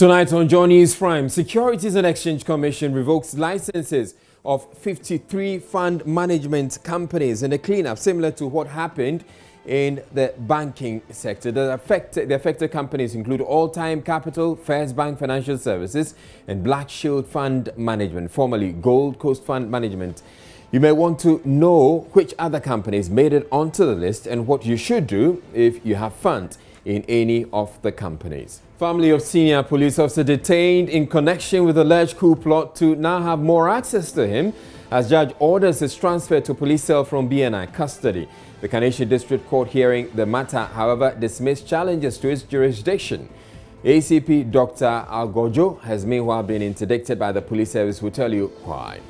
Tonight on Joy News Prime, Securities and Exchange Commission revokes licenses of 53 fund management companies in a cleanup similar to what happened in the banking sector. The affected, the affected companies include All Time Capital, First Bank Financial Services, and Black Shield Fund Management, formerly Gold Coast Fund Management. You may want to know which other companies made it onto the list and what you should do if you have funds in any of the companies. Family of senior police officer detained in connection with alleged coup plot to now have more access to him as judge orders his transfer to police cell from BNI custody. The Kaneshie District Court hearing the matter, however, dismissed challenges to its jurisdiction. ACP Dr. Agordzo has meanwhile been interdicted by the police service. We'll tell you why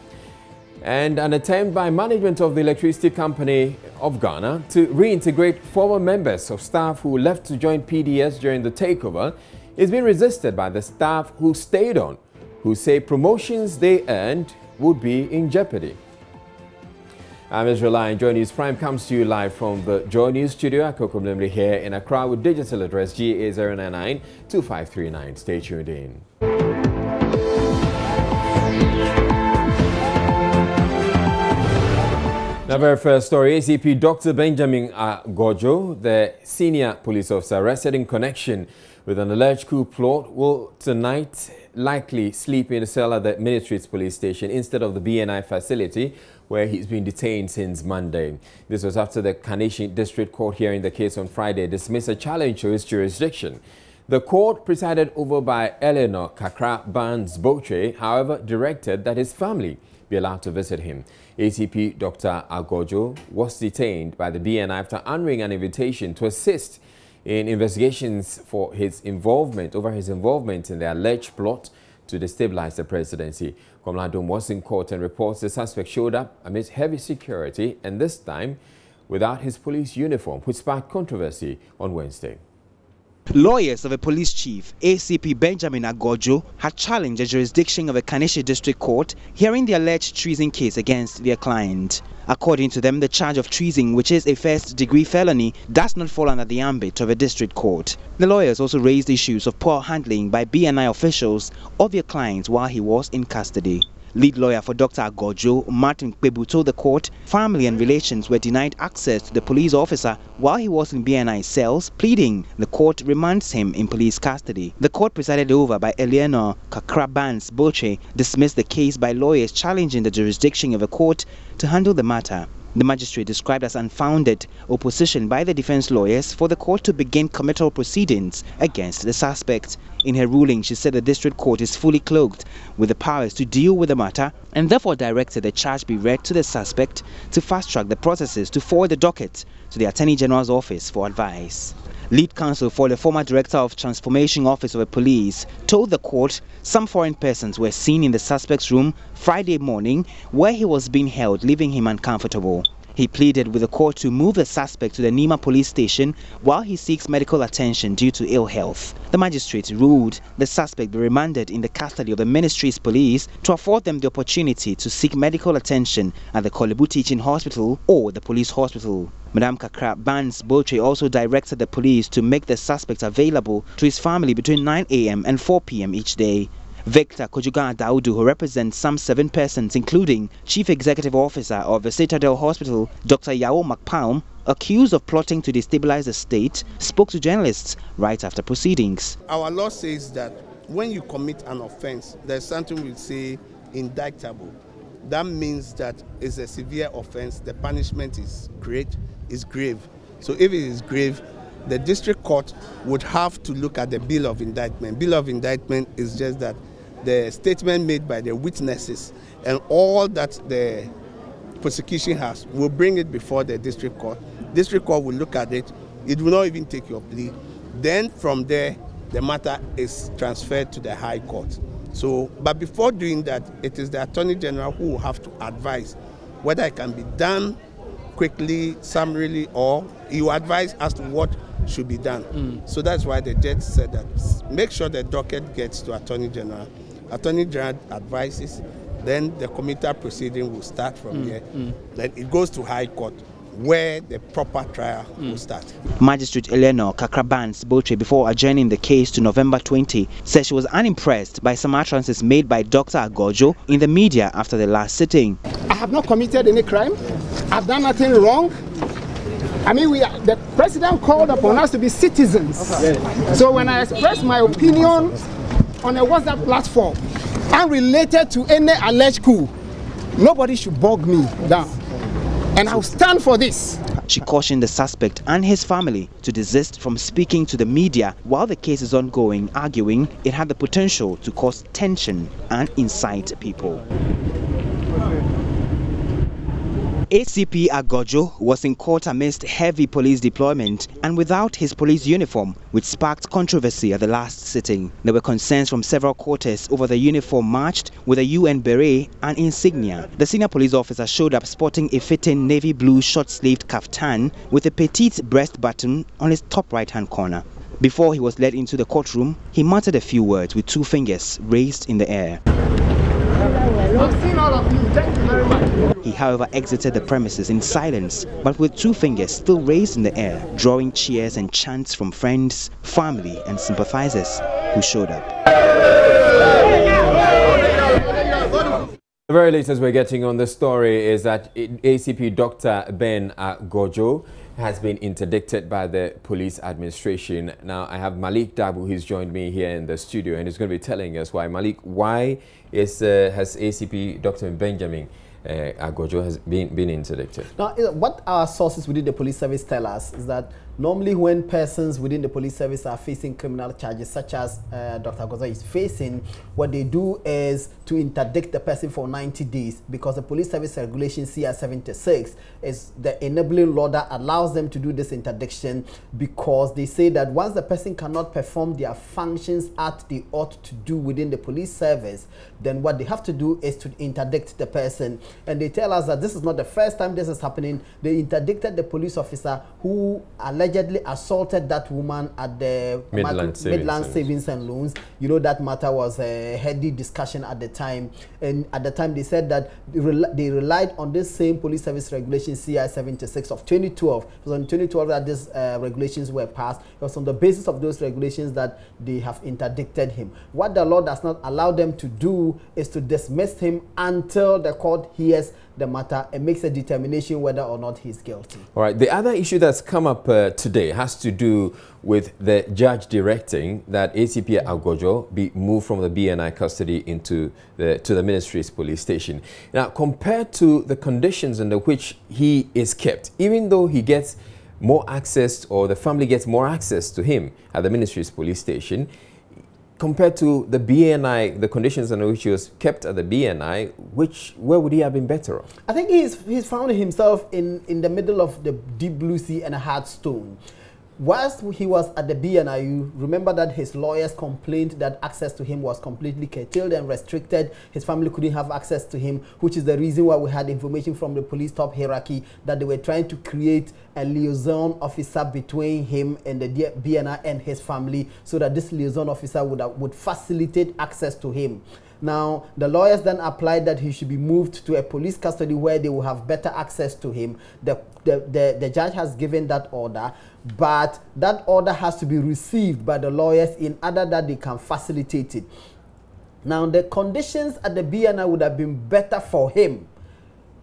and an attempt by management of the electricity company of Ghana to reintegrate former members of staff who left to join PDS during the takeover is being resisted by the staff who stayed on, who say promotions they earned would be in jeopardy. I'm Israel and Joy News Prime comes to you live from the Joy News studio. at Akokumlemli here in Accra with digital address GA099 2539. Stay tuned in. Now, very first story, ACP Dr. Benjamin Agordzo, the senior police officer arrested in connection with an alleged coup plot, will tonight likely sleep in a cell at the Ministries Police Station instead of the BNI facility where he's been detained since Monday. This was after the Kaneshie District Court hearing the case on Friday dismissed a challenge to his jurisdiction. The court, presided over by Eleanor Kakra Barnes Botchway, however, directed that his family be allowed to visit him. ACP Dr. Agordzo was detained by the BNI after honoring an invitation to assist in investigations for his involvement, over his involvement in the alleged plot to destabilize the presidency. Komladum was in court and reports the suspect showed up amid heavy security and this time without his police uniform, which sparked controversy on Wednesday. Lawyers of a police chief, ACP Benjamin Agordzo, had challenged the jurisdiction of a Kaneshie District Court hearing the alleged treason case against their client. According to them, the charge of treason, which is a first-degree felony, does not fall under the ambit of a district court. The lawyers also raised issues of poor handling by BNI officials of their clients while he was in custody. Lead lawyer for Dr. Agordzo, Martin Kpebu, told the court family and relations were denied access to the police officer while he was in BNI cells, pleading the court remands him in police custody. The court presided over by Eleanor Kakra Barnes Boche dismissed the case by lawyers challenging the jurisdiction of a court to handle the matter. The magistrate described as unfounded opposition by the defense lawyers for the court to begin committal proceedings against the suspect. In her ruling, she said the district court is fully cloaked with the powers to deal with the matter and therefore directed the charge be read to the suspect to fast track the processes to forward the docket to the Attorney General's office for advice. Lead counsel for the former director of Transformation Office of the Police told the court some foreign persons were seen in the suspect's room Friday morning where he was being held, leaving him uncomfortable. He pleaded with the court to move the suspect to the Nima police station while he seeks medical attention due to ill health. The magistrate ruled the suspect be remanded in the custody of the ministry's police to afford them the opportunity to seek medical attention at the Korle Bu Teaching Hospital or the police hospital. Madame Kakra Barnes Boche also directed the police to make the suspect available to his family between 9 a.m. and 4 p.m. each day. Victor Kwadjoga Adawudu, who represents some seven persons, including Chief Executive Officer of the Citadel Hospital, Dr. Yao Mac-Palm, accused of plotting to destabilize the state, spoke to journalists right after proceedings. Our law says that when you commit an offense, there's something we say indictable. That means that it's a severe offense. The punishment is great, is grave. So if it is grave, the district court would have to look at the bill of indictment. Bill of indictment is just that the statement made by the witnesses and all that the prosecution has will bring it before the district court. District court will look at it. It will not even take your plea. Then from there, the matter is transferred to the High Court. So, but before doing that, it is the Attorney General who will have to advise whether it can be done quickly, summarily, or you advise as to what should be done. Mm. So that's why the judge said that make sure the docket gets to Attorney General Attorney General advises, then the committal proceeding will start from mm, here. Mm. Then it goes to High Court. where the proper trial mm. will start. Magistrate Eleanor Kakra Barnes Botre, before adjourning the case to November 20, said she was unimpressed by some utterances made by Dr. Agordzo in the media after the last sitting. I have not committed any crime. I've done nothing wrong. I mean, we are, the president called upon us to be citizens. Okay. So when I express my opinion on a WhatsApp platform, unrelated to any alleged coup, nobody should bog me down. And I'll stand for this. She cautioned the suspect and his family to desist from speaking to the media while the case is ongoing, arguing it had the potential to cause tension and incite people. ACP Agordzo was in court amidst heavy police deployment and without his police uniform, which sparked controversy at the last sitting. There were concerns from several quarters over the uniform matched with a UN beret and insignia. The senior police officer showed up sporting a fitting navy blue short-sleeved kaftan with a petite breast button on his top right-hand corner. Before he was led into the courtroom, he muttered a few words with two fingers raised in the air. I've seen all of you. Thank you very much. He, however, exited the premises in silence, but with two fingers still raised in the air, drawing cheers and chants from friends, family, and sympathizers who showed up. The very latest we're getting on the story is that ACP Dr. Ben Gojo has been interdicted by the police administration. Now, I have Malik Daabu, who's joined me here in the studio, and he's going to be telling us why. Malik, why is, uh, has ACP Dr. Benjamin uh, Agordzo has been, been interdicted? Now, what our sources within the police service tell us is that Normally, when persons within the police service are facing criminal charges, such as uh, Dr. Goza is facing, what they do is to interdict the person for 90 days because the police service regulation CI 76 is the enabling law that allows them to do this interdiction because they say that once the person cannot perform their functions at they ought to do within the police service, then what they have to do is to interdict the person. And they tell us that this is not the first time this is happening. They interdicted the police officer who allegedly allegedly assaulted that woman at the Midland, Savings, Midland Savings and Loans. You know, that matter was a heady discussion at the time. And at the time, they said that they relied on this same police service regulation, CI 76 of 2012. It was on 2012 that these uh, regulations were passed. It was on the basis of those regulations that they have interdicted him. What the law does not allow them to do is to dismiss him until the court hears the matter and makes a determination whether or not he's guilty. All right. The other issue that's come up uh, today has to do with the judge directing that ACP Agordzo be moved from the BNI custody into the to the ministry's police station. Now, compared to the conditions under which he is kept, even though he gets more access or the family gets more access to him at the ministry's police station, compared to the BNI, the conditions under which he was kept at the BNI, which where would he have been better off? I think he's he's found himself in in the middle of the deep blue sea and a hard stone whilst he was at the BNIU, remember that his lawyers complained that access to him was completely curtailed and restricted. His family couldn't have access to him, which is the reason why we had information from the police top hierarchy that they were trying to create a liaison officer between him and the BNI and his family so that this liaison officer would, uh, would facilitate access to him. Now, the lawyers then applied that he should be moved to a police custody where they will have better access to him. The, the, the, the judge has given that order, but that order has to be received by the lawyers in order that they can facilitate it. Now, the conditions at the BNI would have been better for him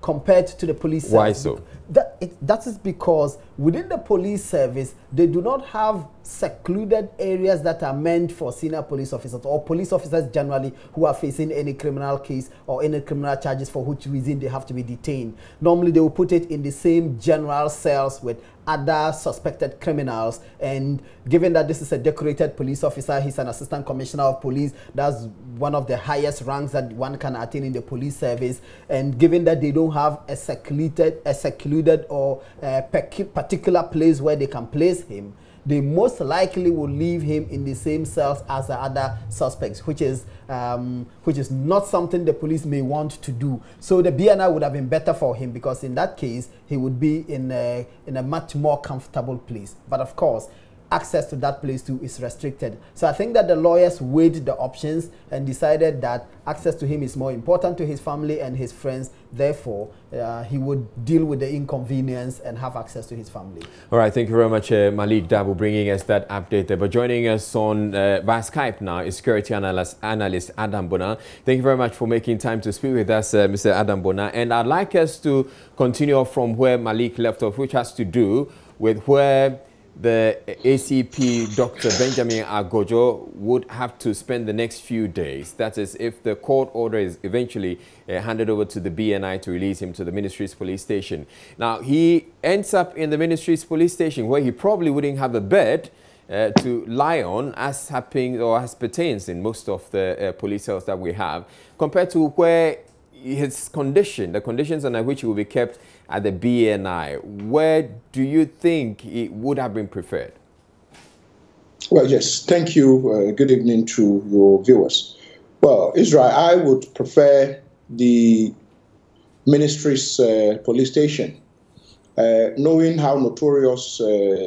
compared to the police Why so? That, it, that is because within the police service, they do not have secluded areas that are meant for senior police officers or police officers generally who are facing any criminal case or any criminal charges for which reason they have to be detained. Normally, they will put it in the same general cells with other suspected criminals. And given that this is a decorated police officer, he's an assistant commissioner of police. That's one of the highest ranks that one can attain in the police service. And given that they don't have a secluded, a secluded or a particular place where they can place him, they most likely will leave him in the same cells as the other suspects, which is um, which is not something the police may want to do. So the BNI would have been better for him because in that case he would be in a, in a much more comfortable place. But of course, access to that place too is restricted. So I think that the lawyers weighed the options and decided that access to him is more important to his family and his friends. Therefore, uh, he would deal with the inconvenience and have access to his family. All right, thank you very much, uh, Malik Daabu, bringing us that update. But joining us on uh, via Skype now is security analyst, analyst Adam Bonaa. Thank you very much for making time to speak with us, uh, Mr. Adam Bonaa. And I'd like us to continue from where Malik left off, which has to do with where the ACP Dr. Benjamin Agordzo would have to spend the next few days. That is, if the court order is eventually uh, handed over to the BNI to release him to the ministry's police station. Now, he ends up in the ministry's police station where he probably wouldn't have a bed uh, to lie on as happens or as pertains in most of the uh, police cells that we have compared to where his condition, the conditions under which he will be kept at the BNI, where do you think it would have been preferred? Well, yes, thank you. Uh, good evening to your viewers. Well, Israel, I would prefer the ministry's uh, police station. Uh, knowing how notorious uh,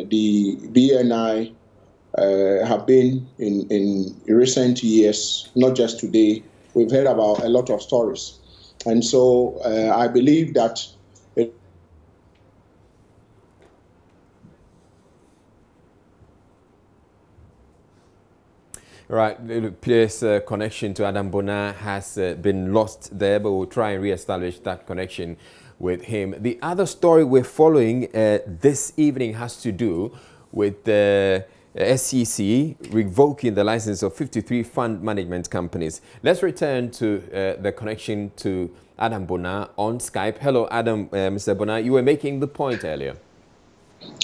the BNI uh, have been in, in recent years, not just today, we've heard about a lot of stories. And so uh, I believe that Right, Pierre's uh, connection to Adam Bonaa has uh, been lost there, but we'll try and re-establish that connection with him. The other story we're following uh, this evening has to do with the SEC revoking the license of 53 fund management companies. Let's return to uh, the connection to Adam Bonaa on Skype. Hello, Adam, uh, Mr. Bonaa. You were making the point earlier.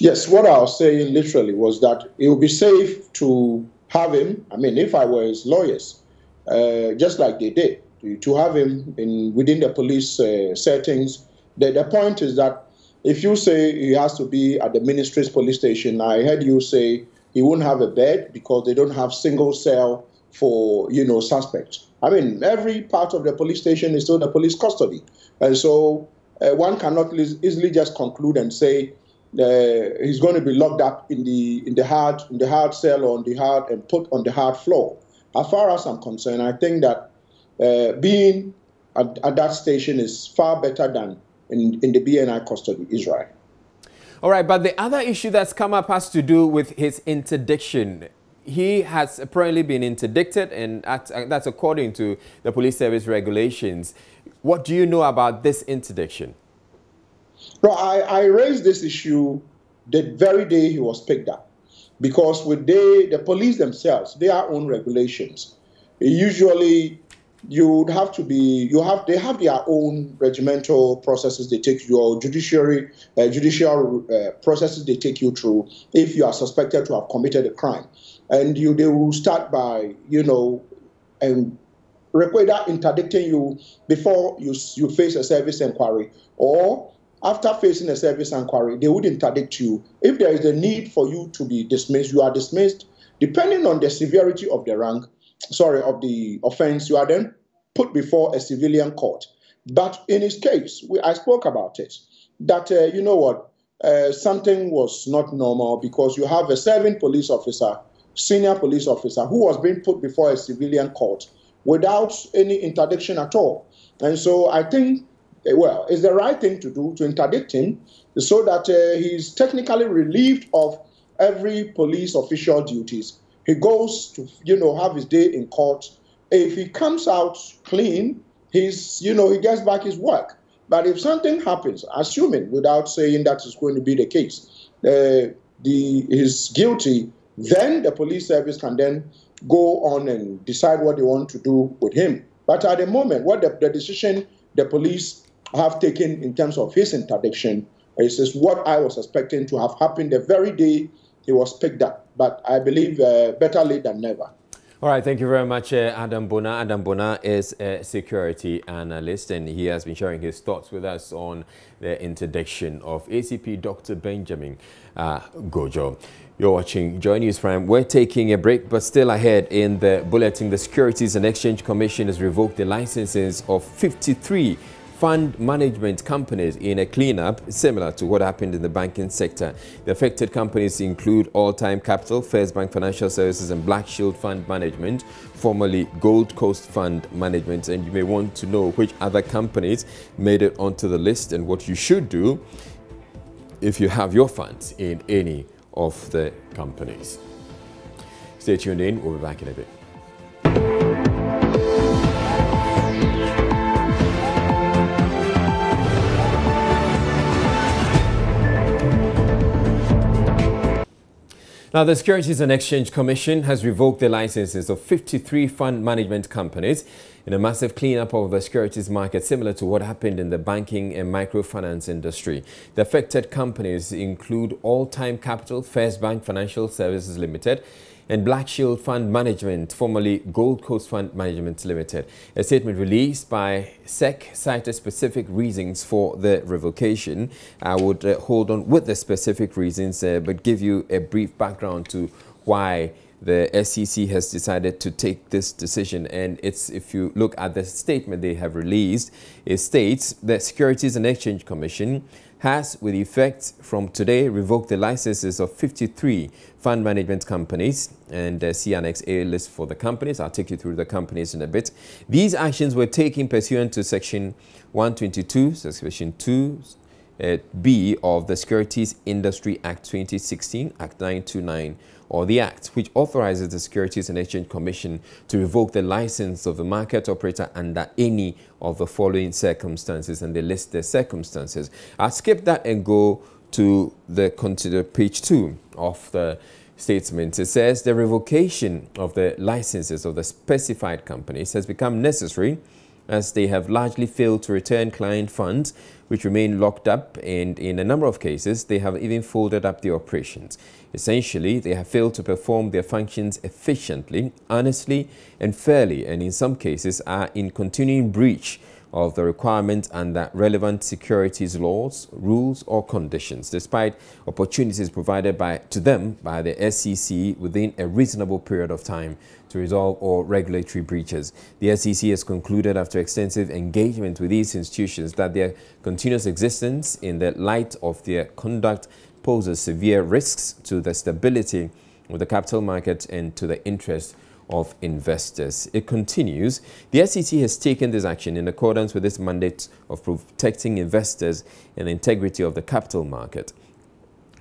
Yes, what I was saying literally was that it would be safe to have him. I mean, if I were his lawyers, uh, just like they did, to have him in within the police uh, settings. The, the point is that if you say he has to be at the ministry's police station, I heard you say he won't have a bed because they don't have single cell for you know suspects. I mean, every part of the police station is still the police custody, and so uh, one cannot easily just conclude and say uh, he's going to be locked up in the in the hard in the hard cell on the hard and put on the hard floor. As far as I'm concerned, I think that uh, being at, at, that station is far better than in, in the BNI custody, Israel. All right, but the other issue that's come up has to do with his interdiction. He has apparently been interdicted, and that's according to the police service regulations. What do you know about this interdiction? No, I, I raised this issue the very day he was picked up. Because with they, the police themselves, their own regulations, usually you would have to be you have they have their own regimental processes they take your judiciary uh, judicial uh, processes they take you through if you are suspected to have committed a crime. And you they will start by you know and require interdicting you before you you face a service inquiry or after facing a service inquiry, they would interdict you. If there is a need for you to be dismissed, you are dismissed. Depending on the severity of the rank, sorry, of the offense, you are then put before a civilian court. But in his case, we, I spoke about it, that, uh, you know what, uh, something was not normal because you have a serving police officer, senior police officer, who was being put before a civilian court without any interdiction at all. And so I think well, it's the right thing to do to interdict him so that uh, he's technically relieved of every police official duties. He goes to, you know, have his day in court. If he comes out clean, he's, you know, he gets back his work. But if something happens, assuming without saying that is going to be the case, uh, the is guilty, then the police service can then go on and decide what they want to do with him. But at the moment, what the, the decision the police have taken in terms of his interdiction this is what I was expecting to have happened the very day he was picked up. But I believe uh, better late than never. All right, thank you very much, uh, Adam Bonaa. Adam Bonaa is a security analyst and he has been sharing his thoughts with us on the interdiction of ACP Dr. Benjamin uh, Gojo. You're watching Joy News Prime. We're taking a break, but still ahead in the bulletin, the Securities and Exchange Commission has revoked the licenses of 53 fund management companies in a cleanup similar to what happened in the banking sector. The affected companies include All Time Capital, First Bank Financial Services, and Black Shield Fund Management, formerly Gold Coast Fund Management. And you may want to know which other companies made it onto the list and what you should do if you have your funds in any of the companies. Stay tuned in, we'll be back in a bit. Now, the Securities and Exchange Commission has revoked the licenses of 53 fund management companies in a massive cleanup of the securities market, similar to what happened in the banking and microfinance industry. The affected companies include All Time Capital, First Bank Financial Services Limited, and Black Shield Fund Management, formerly Gold Coast Fund Management Limited. A statement released by SEC cited specific reasons for the revocation. I would uh, hold on with the specific reasons, uh, but give you a brief background to why the SEC has decided to take this decision. And it's, if you look at the statement they have released, it states the Securities and Exchange Commission has, with effect from today, revoked the licenses of 53 fund management companies and uh, see Annex A list for the companies. I'll take you through the companies in a bit. These actions were taken pursuant to Section 122, Section 2, uh, B of the Securities Industry Act 2016, Act 929 or the Act, which authorizes the Securities and Exchange Commission to revoke the license of a market operator under any of the following circumstances, and they list the circumstances. I'll skip that and go to the consider page two of the statement. It says the revocation of the licenses of the specified companies has become necessary as they have largely failed to return client funds which remain locked up and in a number of cases they have even folded up the operations. Essentially, they have failed to perform their functions efficiently, honestly and fairly and in some cases are in continuing breach of the requirements under relevant securities laws, rules or conditions, despite opportunities provided by, to them by the SEC within a reasonable period of time to resolve all regulatory breaches. The SEC has concluded after extensive engagement with these institutions that their continuous existence in the light of their conduct poses severe risks to the stability of the capital market and to the interest of investors. It continues, the SEC has taken this action in accordance with its mandate of protecting investors and the integrity of the capital market.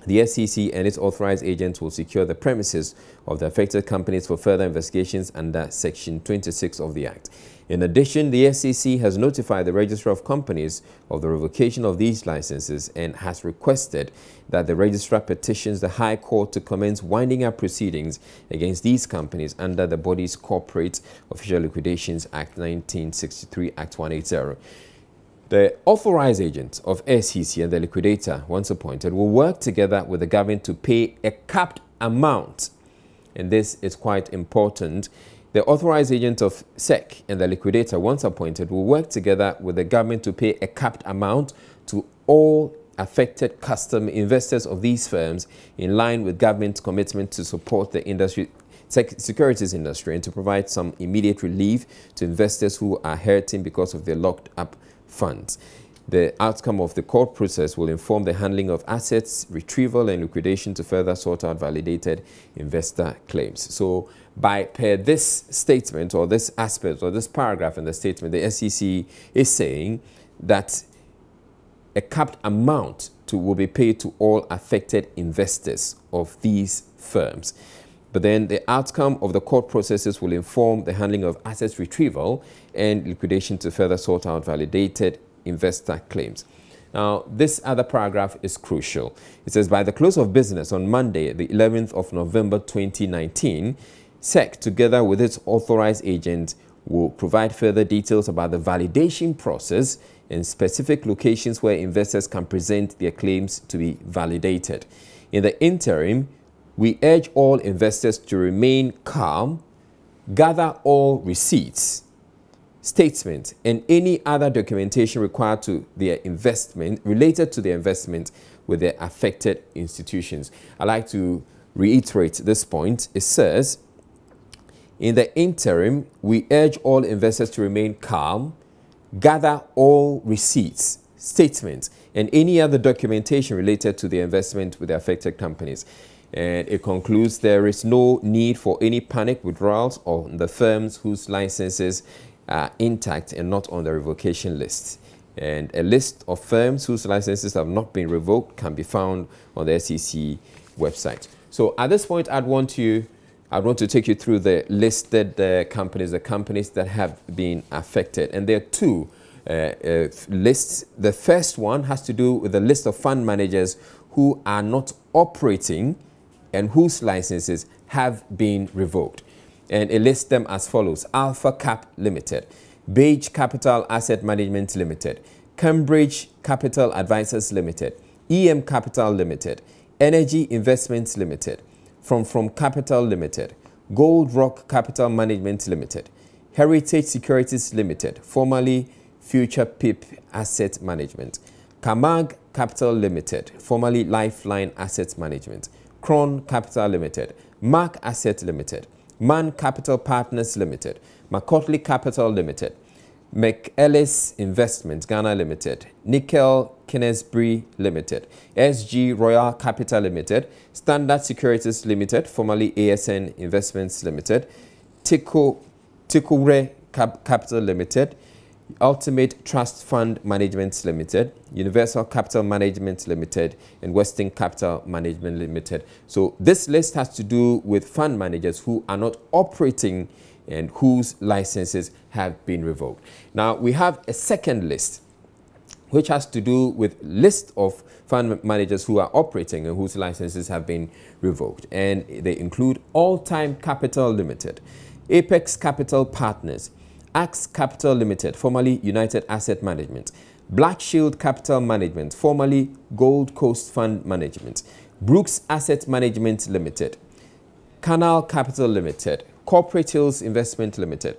The SEC and its authorized agents will secure the premises of the affected companies for further investigations under Section 26 of the Act. In addition, the SEC has notified the Registrar of Companies of the revocation of these licenses and has requested that the Registrar petitions the High Court to commence winding up proceedings against these companies under the Bodies Corporate Official Liquidations Act 1963, Act 180. The authorized agent of SEC and the liquidator, once appointed, will work together with the government to pay a capped amount. And this is quite important. The authorized agent of SEC and the liquidator, once appointed, will work together with the government to pay a capped amount to all affected custom investors of these firms in line with government's commitment to support the industry securities industry and to provide some immediate relief to investors who are hurting because of their locked up funds. The outcome of the court process will inform the handling of assets, retrieval and liquidation to further sort out validated investor claims. So by per this statement or this aspect or this paragraph in the statement, the SEC is saying that a capped amount to, will be paid to all affected investors of these firms. But then the outcome of the court processes will inform the handling of assets retrieval and liquidation to further sort out validated investor claims. Now, this other paragraph is crucial. It says, by the close of business on Monday, the 11th of November 2019, SEC, together with its authorized agent, will provide further details about the validation process and specific locations where investors can present their claims to be validated. In the interim, we urge all investors to remain calm, gather all receipts, statements, and any other documentation required to their investment, related to their investment with their affected institutions. i like to reiterate this point. It says, in the interim, we urge all investors to remain calm, gather all receipts, statements, and any other documentation related to the investment with the affected companies. And it concludes there is no need for any panic withdrawals on the firms whose licenses are intact and not on the revocation list. And a list of firms whose licenses have not been revoked can be found on the SEC website. So at this point, I'd want you, I'd want to take you through the listed uh, companies, the companies that have been affected. And there are two uh, uh, lists. The first one has to do with the list of fund managers who are not operating and whose licenses have been revoked. And it lists them as follows. Alpha Cap Limited, Beige Capital Asset Management Limited, Cambridge Capital Advisors Limited, EM Capital Limited, Energy Investments Limited, From From Capital Limited, Gold Rock Capital Management Limited, Heritage Securities Limited, formerly Future PIP Asset Management, Kamag Capital Limited, formerly Lifeline Asset Management, Kron Capital Limited, Mark Asset Limited, Man Capital Partners Limited, Macaulay Capital Limited, McEllis Investments Ghana Limited, Nickel Kinesbury Limited, SG Royal Capital Limited, Standard Securities Limited, formerly ASN Investments Limited, Tikure Cap Capital Limited, Ultimate Trust Fund Management Limited, Universal Capital Management Limited, and Western Capital Management Limited. So this list has to do with fund managers who are not operating and whose licenses have been revoked. Now we have a second list which has to do with list of fund managers who are operating and whose licenses have been revoked. And they include All Time Capital Limited, Apex Capital Partners, Axe Capital Limited, formerly United Asset Management, Black Shield Capital Management, formerly Gold Coast Fund Management, Brooks Asset Management Limited, Canal Capital Limited, Corporate Hills Investment Limited,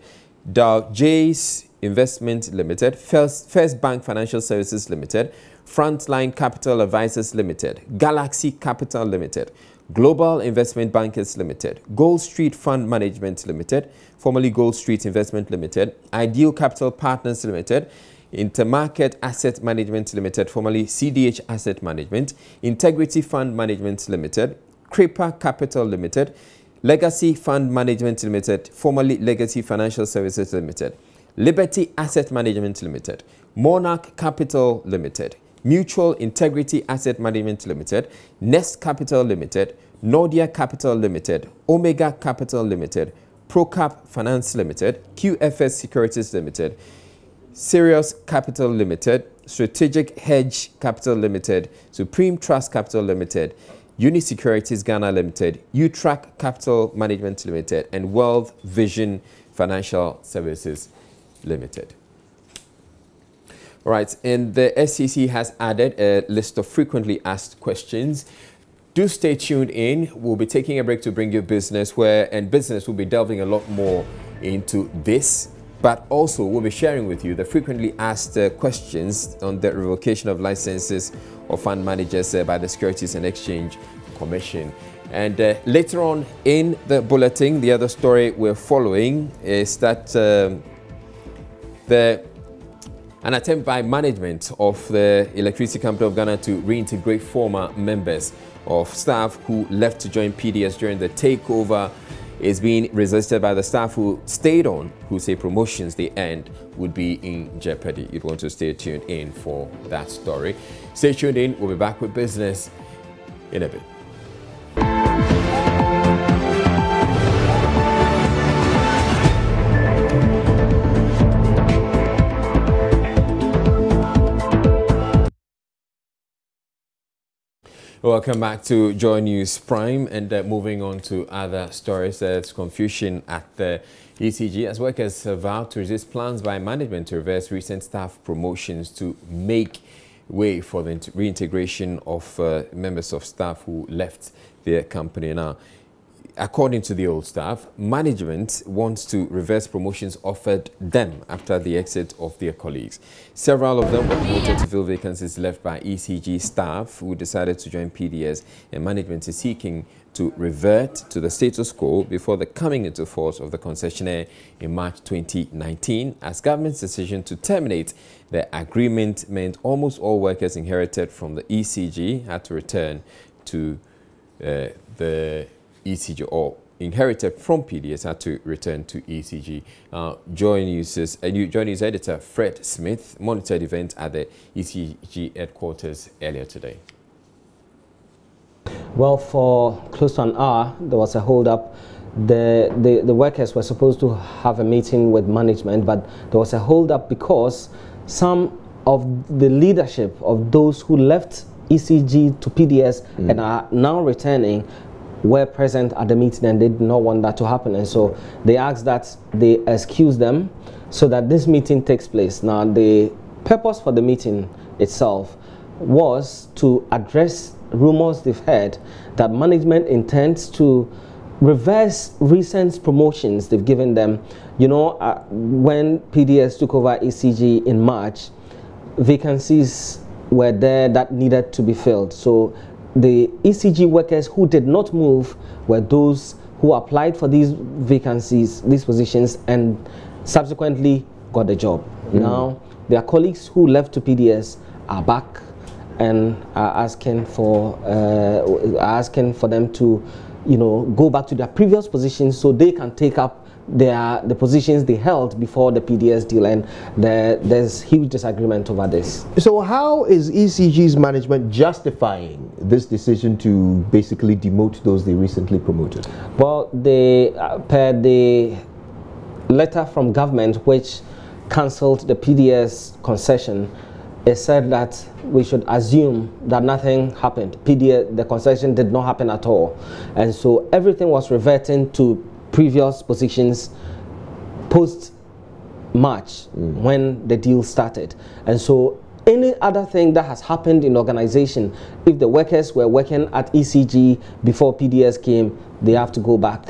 Dow J's Investment Limited, First, First Bank Financial Services Limited, Frontline Capital Advisors Limited, Galaxy Capital Limited, Global Investment Bankers Limited, Gold Street Fund Management Limited, formerly Gold Street Investment Limited, Ideal Capital Partners Limited, Intermarket Asset Management Limited, formerly CDH Asset Management, Integrity Fund Management Limited, Creeper Capital Limited, Legacy Fund Management Limited, formerly Legacy Financial Services Limited, Liberty Asset Management Limited, Monarch Capital Limited, Mutual Integrity Asset Management Limited, Nest Capital Limited, Nordia Capital Limited, Omega Capital Limited, Procap Finance Limited, QFS Securities Limited, Sirius Capital Limited, Strategic Hedge Capital Limited, Supreme Trust Capital Limited, Unisecurities Ghana Limited, UTRAC Capital Management Limited, and World Vision Financial Services Limited. All right, and the SEC has added a list of frequently asked questions. Do stay tuned in. We'll be taking a break to bring you business where, and business will be delving a lot more into this, but also we'll be sharing with you the frequently asked uh, questions on the revocation of licenses of fund managers uh, by the Securities and Exchange Commission. And uh, later on in the bulletin, the other story we're following is that um, the an attempt by management of the Electricity Company of Ghana to reintegrate former members of staff who left to join PDS during the takeover is being resisted by the staff who stayed on, who say promotions they earned would be in jeopardy. You'd want to stay tuned in for that story. Stay tuned in. We'll be back with business in a bit. Welcome back to Joy News Prime and uh, moving on to other stories. There's confusion at the ECG as workers vow to resist plans by management to reverse recent staff promotions to make way for the reintegration of uh, members of staff who left their company. Now, according to the old staff, management wants to reverse promotions offered them after the exit of their colleagues. Several of them were promoted to fill vacancies left by ECG staff who decided to join PDS and management is seeking to revert to the status quo before the coming into force of the concessionaire in March 2019 as government's decision to terminate the agreement meant almost all workers inherited from the ECG had to return to uh, the ECG or inherited from PDS had to return to ECG. Uh, Joy News' uh, Joy News editor Fred Smith monitored events at the ECG headquarters earlier today. Well, for close to an hour, there was a hold-up. The, the, the workers were supposed to have a meeting with management, but there was a hold-up because some of the leadership of those who left ECG to PDS mm. and are now returning were present at the meeting and they did not want that to happen. And so they asked that they excuse them so that this meeting takes place. Now, the purpose for the meeting itself was to address rumors they've heard that management intends to reverse recent promotions they've given them. You know, uh, when PDS took over ECG in March, vacancies were there that needed to be filled. So the ECG workers who did not move were those who applied for these vacancies, these positions, and subsequently got the job. Mm. Now, their colleagues who left to PDS are back and are asking for uh, asking for them to, you know, go back to their previous positions so they can take up their the positions they held before the PDS deal, and the, there's huge disagreement over this. So, how is ECG's management justifying this decision to basically demote those they recently promoted? Well, they uh, per the letter from government which cancelled the PDS concession. It said that we should assume that nothing happened. PDS, the concession did not happen at all. And so everything was reverting to previous positions post March mm. when the deal started. And so any other thing that has happened in organization, if the workers were working at ECG before PDS came, they have to go back.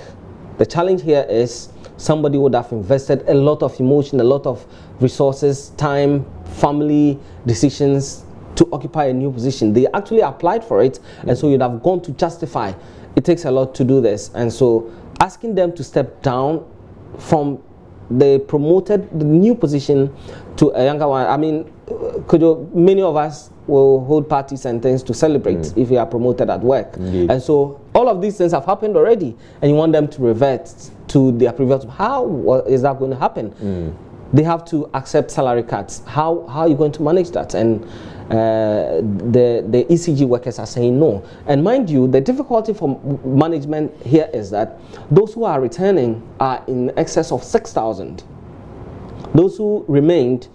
The challenge here is somebody would have invested a lot of emotion, a lot of resources, time, family decisions to occupy a new position. They actually applied for it, mm. and so you'd have gone to justify. It takes a lot to do this, and so asking them to step down from the promoted the new position to a younger one. I mean, could you, many of us will hold parties and things to celebrate mm. if you are promoted at work. Indeed. And so all of these things have happened already, and you want them to revert to their previous. How is that going to happen? Mm. They have to accept salary cuts. How how are you going to manage that? And uh, the, the ECG workers are saying no. And mind you, the difficulty for management here is that those who are returning are in excess of 6,000. Those who remained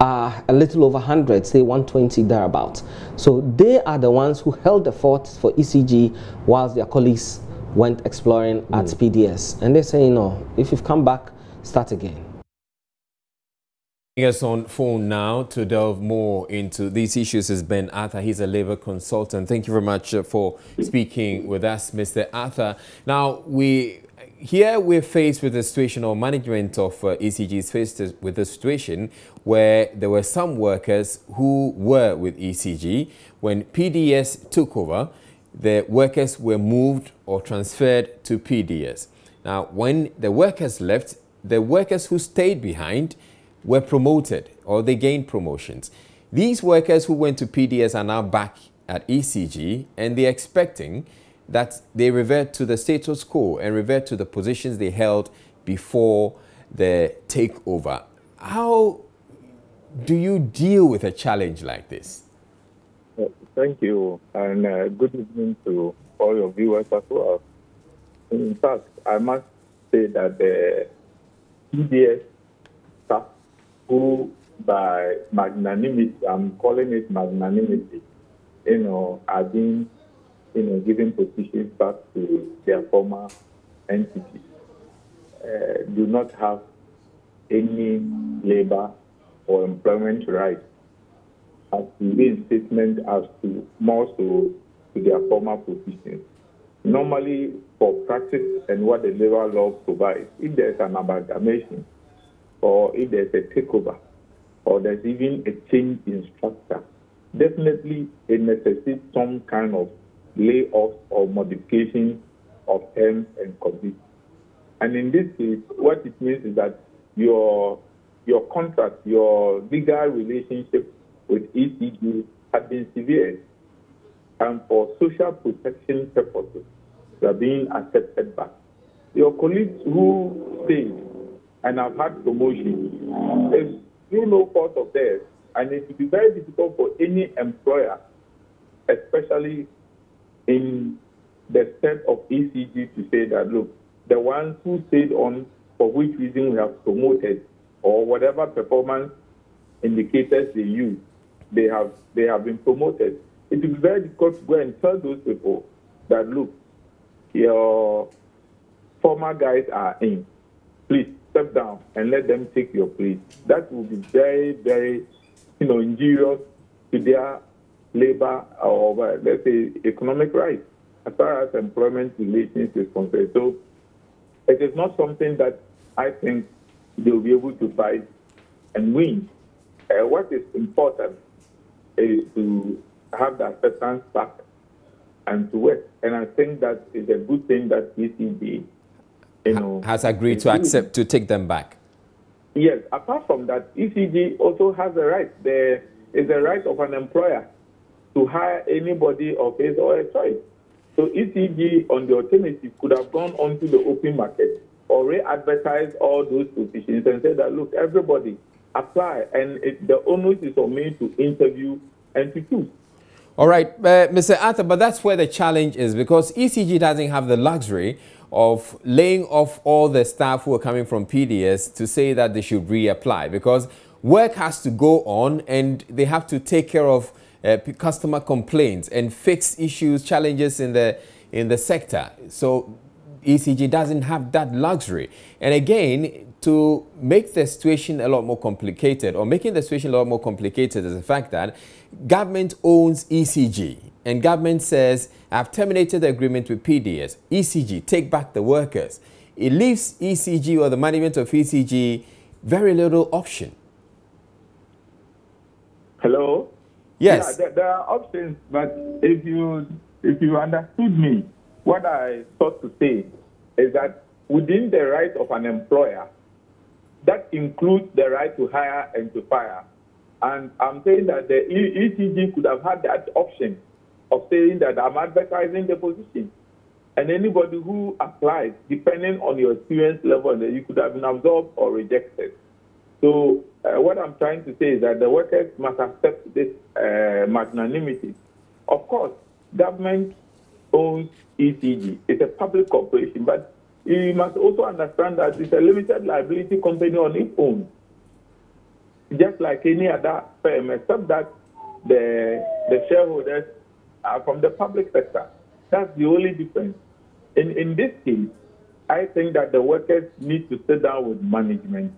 are a little over 100, say 120 thereabouts. So they are the ones who held the fort for ECG whilst their colleagues went exploring mm. at PDS. And they're saying, no, if you've come back, start again us on phone now to delve more into these issues is Ben Arthur. He's a labor consultant. Thank you very much uh, for speaking with us, Mr. Arthur. Now, we here we're faced with a situation, or management of uh, ECG is faced with a situation where there were some workers who were with ECG. When PDS took over, the workers were moved or transferred to PDS. Now, when the workers left, the workers who stayed behind were promoted or they gained promotions. These workers who went to PDS are now back at ECG and they're expecting that they revert to the status quo and revert to the positions they held before the takeover. How do you deal with a challenge like this? Thank you, and uh, good evening to all your viewers as well. In fact, I must say that the PDS who by magnanimity, I'm calling it magnanimity, you know, are being, you know, giving positions back to their former entities, uh, do not have any labor or employment rights. As to reinstatement as to more so to their former positions. normally for practice and what the labor law provides, if there's an amalgamation or if there's a takeover or there's even a change in structure, definitely it necessitates some kind of layoff or modification of terms and conditions. And in this case, what it means is that your your contract, your legal relationship with ECG has been severed, and for social protection purposes, you are being accepted back. Your colleagues who stayed and I've had promotion is through no fault of theirs, and it will be very difficult for any employer, especially in the set of ECG, to say that look, the ones who stayed on for which reason we have promoted or whatever performance indicators they use, they have they have been promoted. It will be very difficult to go and tell those people that look, your former guys are in. Please step down and let them take your place. That will be very, very, you know, injurious to their labor or let's say economic rights as far as employment relations is concerned. So it is not something that I think they'll be able to fight and win. Uh, what is important is to have the acceptance back and to work. And I think that is a good thing that ECG, you know, has agreed to accept to take them back. Yes. Apart from that, ECG also has a right. There is a right of an employer to hire anybody of his or her choice. So ECG, on the alternative, could have gone onto the open market or re-advertise all those positions and say that, look, everybody apply, and it, the onus is on me to interview and to choose. All right, uh, Mr. Arthur, but that's where the challenge is because ECG doesn't have the luxury of laying off all the staff who are coming from PDS to say that they should reapply because work has to go on and they have to take care of uh, customer complaints and fix issues, challenges in the in the sector. So ECG doesn't have that luxury. And again, to make the situation a lot more complicated or making the situation a lot more complicated is the fact that government owns ECG and government says, I've terminated the agreement with PDS. ECG, take back the workers. It leaves ECG or the management of ECG very little option. Hello? Yes. Yeah, there, there are options, but if you if you understood me, what I thought to say is that within the right of an employer, that includes the right to hire and to fire. And I'm saying that the ECG could have had that option of saying that I'm advertising the position. And anybody who applies, depending on your experience level, you could have been absorbed or rejected. So uh, what I'm trying to say is that the workers must accept this uh, magnanimity. Of course, government owns ECG. It's a public corporation, but you must also understand that it's a limited liability company on its own, just like any other firm, except that the the shareholders are from the public sector. That's the only difference. In in this case, I think that the workers need to sit down with management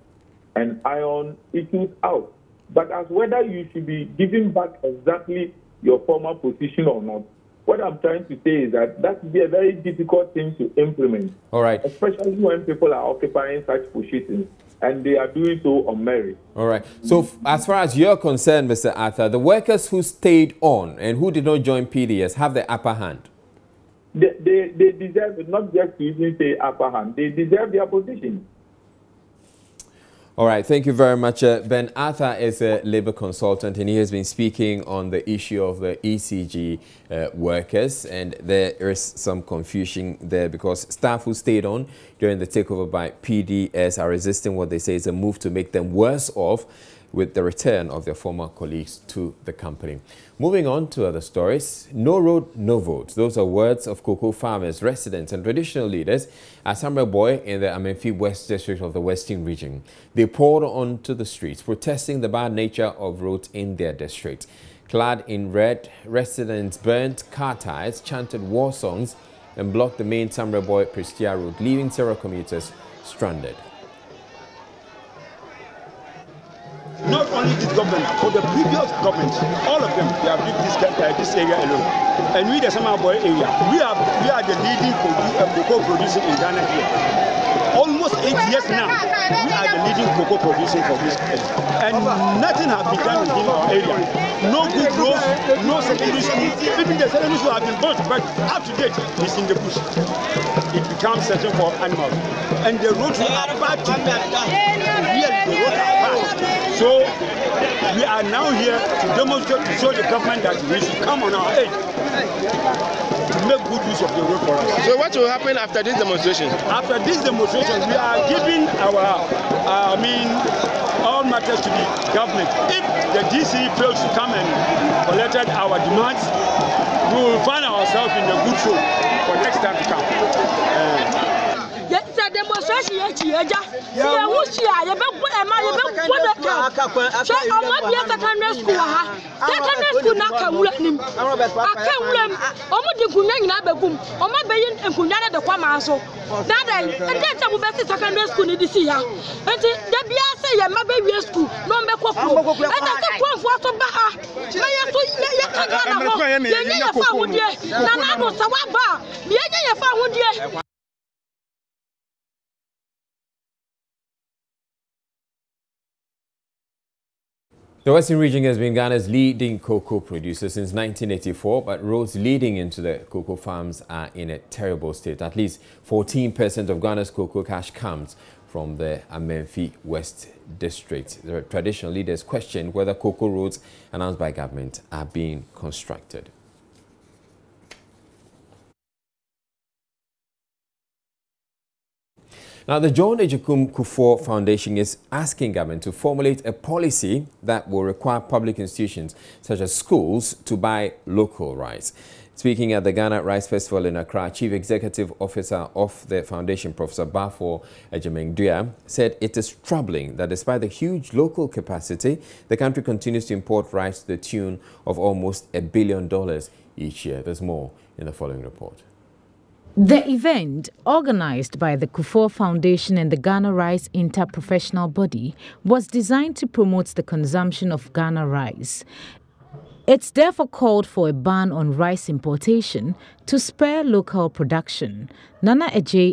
and iron issues out. But as whether you should be giving back exactly your former position or not, what I'm trying to say is that that would be a very difficult thing to implement. All right. Especially when people are occupying such positions and they are doing so on merit. All right. So, as far as you're concerned, Mr. Arthur, the workers who stayed on and who did not join PDS have the upper hand. They, they, they deserve not just even say upper hand, they deserve their position. All right, thank you very much. Uh, ben Arthur is a labor consultant and he has been speaking on the issue of the ECG uh, workers and there is some confusion there because staff who stayed on during the takeover by PDS are resisting what they say is a move to make them worse off with the return of their former colleagues to the company. Moving on to other stories, no road, no vote. Those are words of cocoa farmers, residents and traditional leaders at Boy in the Amenfi West District of the Western Region. They poured onto the streets, protesting the bad nature of roads in their district. Clad in red, residents burnt car tires, chanted war songs and blocked the main Boy Prestea road, leaving several commuters stranded. Government, for the previous government, all of them, they have built this, uh, this area alone. And we, the Summer Boy area, we are, we are the lead leading cocoa producer in Ghana here almost eight years now, we are the leading cocoa producing for this country. And nothing has been done in our area. No good roads, no secondary school. Even the secondary school have been built, but up to date, it's in the bush. It becomes setting for animals. And the roads are bad to really, the roads are bad. So we are now here to demonstrate, to show the government that we should come on our aid to make good use of the road for us. So what will happen after this demonstration? After this demonstration, we are giving our, uh, I mean, all matters to the government. If the DC fails to come and collect our demands, we will find ourselves in a good show for next time to come. Uh, yɛ ɛgya yɛ wu si a yɛ bɛ bɔ ɛma yɛ bɛ bɔ ne kan hwɛ ɔmɔ bia secondary school wɔ ha secondary school na aka nwura nim aka nwura mu ɔmɔ di nkonnwa nyinaa bɛ gum ɔmɔ bɛ yi nkonnwa ne de kɔ maa so dada yi ɛdɛ sɛ mo bɛ si secondary school ne di si ha nti dabi ase yɛ mma bɛ wie school na ɔmɔ bɛ kɔ kuro ɛdɛ sɛ kurɔfoɔ so ba ha na yɛ so yɛ ka ghana hɔ yɛ nye yɛ fa ahodeɛ na n'ado sɛ waba a yɛ nye yɛ fa ahodeɛ. The Western region has been Ghana's leading cocoa producer since 1984, but roads leading into the cocoa farms are in a terrible state. At least 14% of Ghana's cocoa cash comes from the Amenfi West district. The traditional leaders question whether cocoa roads announced by government are being constructed. Now, the John Agyekum Kufuor Foundation is asking government to formulate a policy that will require public institutions, such as schools, to buy local rice. Speaking at the Ghana Rice Festival in Accra, Chief Executive Officer of the foundation, Professor Baffour Agyeman-Duah, said it is troubling that despite the huge local capacity, the country continues to import rice to the tune of almost a billion dollars each year. There's more in the following report. The event, organized by the Kufuor Foundation and the Ghana Rice Interprofessional Body, was designed to promote the consumption of Ghana rice. It's therefore called for a ban on rice importation to spare local production. Nana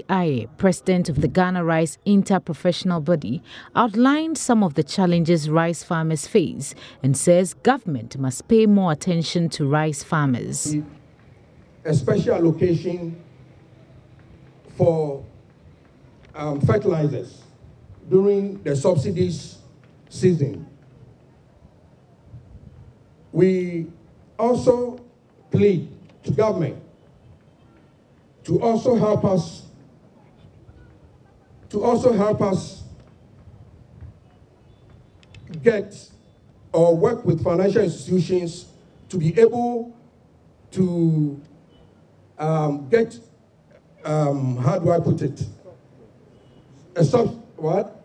Aye, president of the Ghana Rice Interprofessional Body, outlined some of the challenges rice farmers face and says government must pay more attention to rice farmers. A special allocation for um, fertilizers during the subsidies season. We also plead to government to also help us to also help us get or work with financial institutions to be able to um, get um, how do I put it? A soft, what?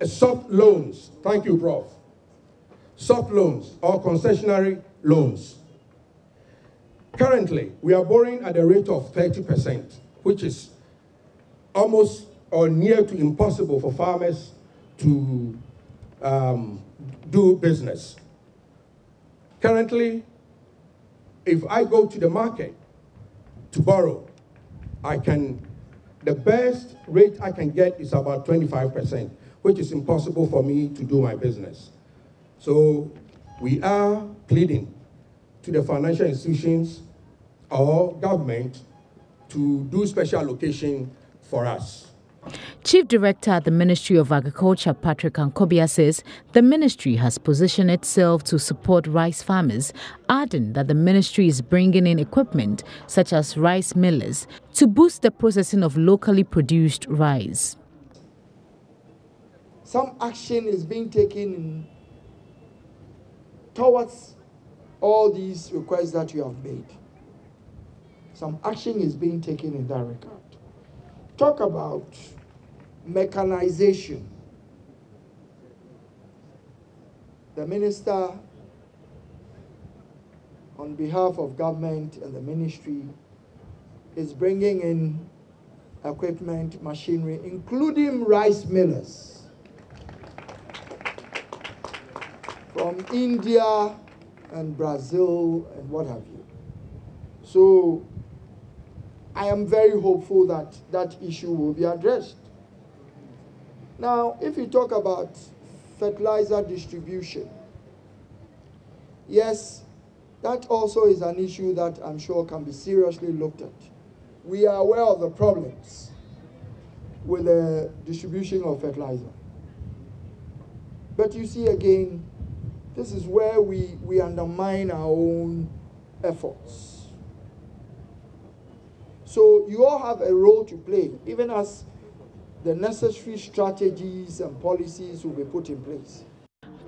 A soft loans. Thank you, Prof. Soft loans or concessionary loans. Currently, we are borrowing at a rate of 30%, which is almost or near to impossible for farmers to um, do business. Currently, if I go to the market to borrow, I can, the best rate I can get is about 25%, which is impossible for me to do my business. So we are pleading to the financial institutions or government to do special allocation for us. Chief Director at the Ministry of Agriculture, Patrick Ankobiah, says the ministry has positioned itself to support rice farmers, adding that the ministry is bringing in equipment such as rice millers to boost the processing of locally produced rice. Some action is being taken towards all these requests that you have made. Some action is being taken in that regard. Talk about mechanization. The minister, on behalf of government and the ministry, is bringing in equipment, machinery, including rice millers from India and Brazil and what have you. So I am very hopeful that that issue will be addressed. Now, if we talk about fertilizer distribution, yes, that also is an issue that I'm sure can be seriously looked at. We are aware of the problems with the distribution of fertilizer. But you see again, this is where we, we undermine our own efforts. So you all have a role to play, even as the necessary strategies and policies will be put in place.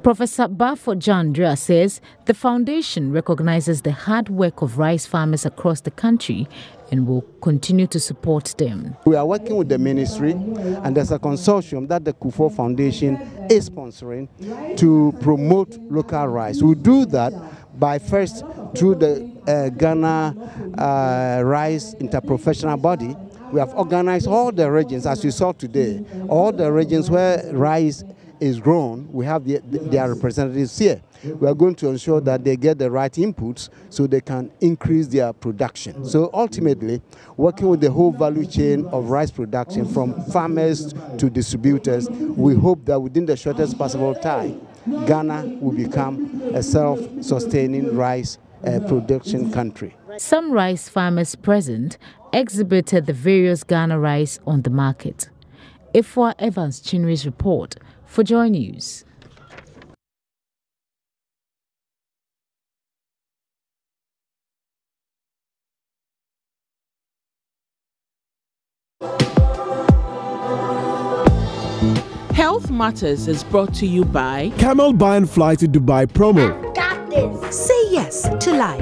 Professor Baffour Agyeman-Duah says the foundation recognizes the hard work of rice farmers across the country and will continue to support them. We are working with the ministry and there's a consortium that the Kufuor Foundation is sponsoring to promote local rice. We do that by first through the uh, Ghana uh, Rice Interprofessional Body. We have organized all the regions, as you saw today, all the regions where rice is grown, we have the, their representatives here. We are going to ensure that they get the right inputs so they can increase their production. So ultimately, working with the whole value chain of rice production from farmers to distributors, we hope that within the shortest possible time, Ghana will become a self-sustaining rice uh, production country. Some rice farmers present exhibited the various Ghana rice on the market. Ifwa Evans Chinri's report for Joy News. Health Matters is brought to you by Camel Buy and Fly to Dubai promo. Say yes to life.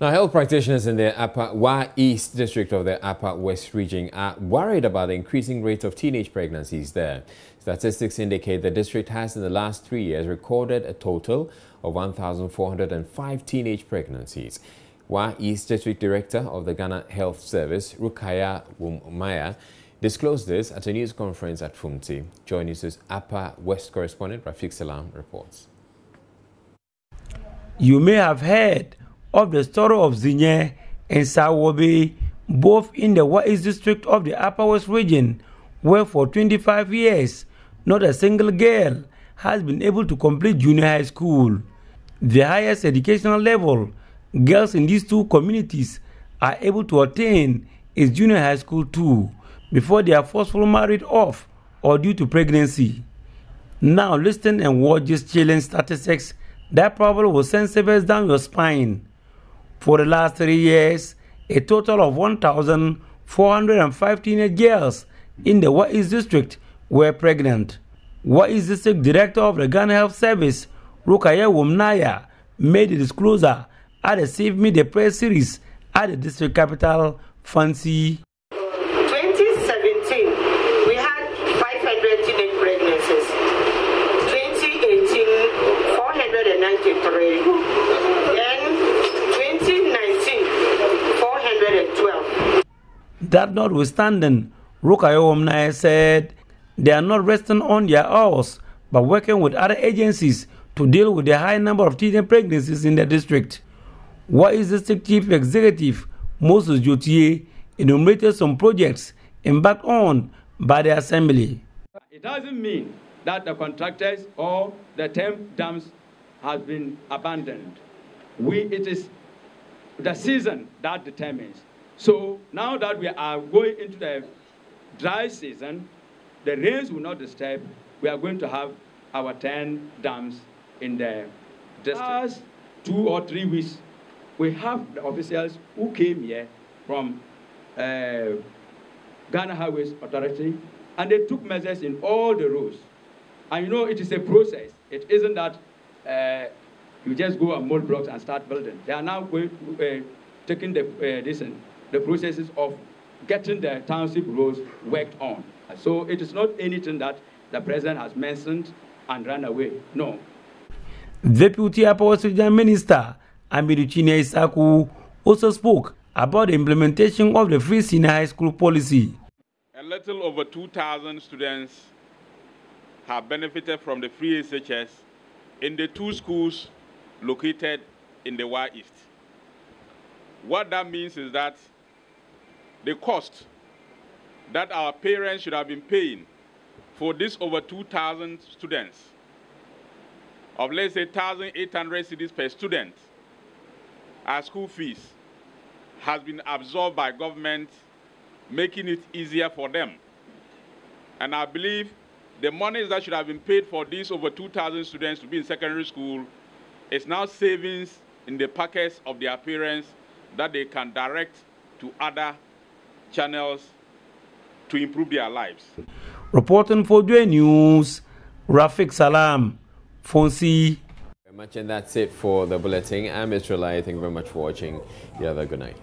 Now, health practitioners in the Upper Wa East district of the Upper West region are worried about the increasing rate of teenage pregnancies there. Statistics indicate the district has in the last three years recorded a total of 1,405 teenage pregnancies. Wa East District Director of the Ghana Health Service, Rukaya Wumaya, disclosed this at a news conference at Fumti. Joy News' Upper West correspondent Rafiq Salam reports. You may have heard of the story of Zinye and Sawobe, both in the Wa East District of the Upper West region, where for 25 years, not a single girl has been able to complete junior high school. The highest educational level girls in these two communities are able to attain is junior high school too before they are forcefully married off or due to pregnancy. Now listen and watch this chilling statistics that probably will send shivers down your spine. For the last three years, a total of 1,405 teenage girls in the Wa East District were pregnant. Wa East District Director of the Ghana Health Service, Rukaya Wumnaya, made the disclosure at the Save Me the Press series at the district capital, Funsi. 2017, we had 500 teenage pregnancies. 2018, 493. Then 2019, 412. That notwithstanding, Rukayo said they are not resting on their oars, but working with other agencies to deal with the high number of teenage pregnancies in the district. What is the district chief executive, Moses Jotier, enumerated some projects embarked on by the assembly. It doesn't mean that the contractors or the temp dams has been abandoned. We, it is the season that determines. So now that we are going into the dry season, the rains will not disturb. We are going to have our 10 dams in the. Last two or three weeks, we have the officials who came here from uh, Ghana Highways Authority, and they took measures in all the roads. And you know, it is a process. It isn't that uh, you just go and mold blocks and start building. They are now going uh, taking the, uh, this, the processes of getting the township roads worked on. So it is not anything that the president has mentioned and run away. No. Deputy Apostle Minister Amiruchine Isaku also spoke about the implementation of the free senior high school policy. A little over 2,000 students have benefited from the free SHS in the two schools located in the Wa East. What that means is that the cost that our parents should have been paying for this over 2,000 students of let's say 1,800 cedis per student as school fees has been absorbed by government, making it easier for them. And I believe the monies that should have been paid for these over 2,000 students to be in secondary school is now savings in the pockets of their parents that they can direct to other channels to improve their lives. Reporting for Joy News, Rafiq Salam, Funsi. Very much, and that's it for the bulletin. I'm Mr. Lai. Thank you very much for watching. You have a good night.